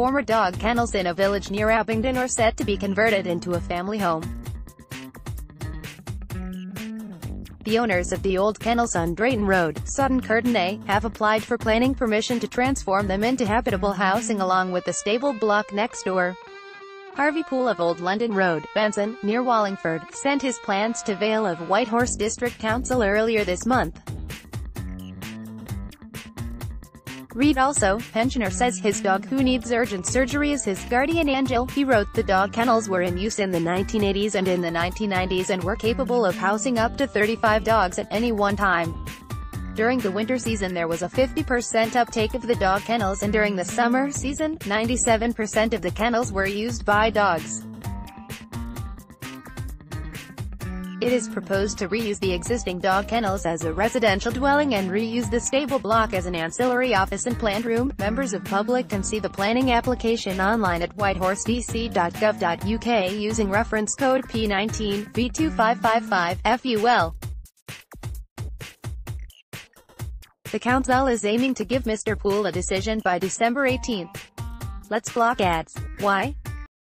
former dog kennels in a village near Abingdon are set to be converted into a family home. The owners of the old kennels on Drayton Road, Sutton Courtenay, have applied for planning permission to transform them into habitable housing along with the stable block next door. Harvey Poole of Old London Road, Benson, near Wallingford, sent his plans to Vale of Whitehorse District Council earlier this month. Read also, pensioner says his dog who needs urgent surgery is his guardian angel. He wrote the dog kennels were in use in the 1980s and in the 1990s and were capable of housing up to 35 dogs at any one time. During the winter season there was a 50% uptake of the dog kennels and during the summer season, 97% of the kennels were used by dogs. It is proposed to reuse the existing dog kennels as a residential dwelling and reuse the stable block as an ancillary office and plant room. Members of public can see the planning application online at whitehorsedc.gov.uk using reference code P19 V2555 FUL. The council is aiming to give Mr. Poole a decision by December 18. Let's block ads. Why?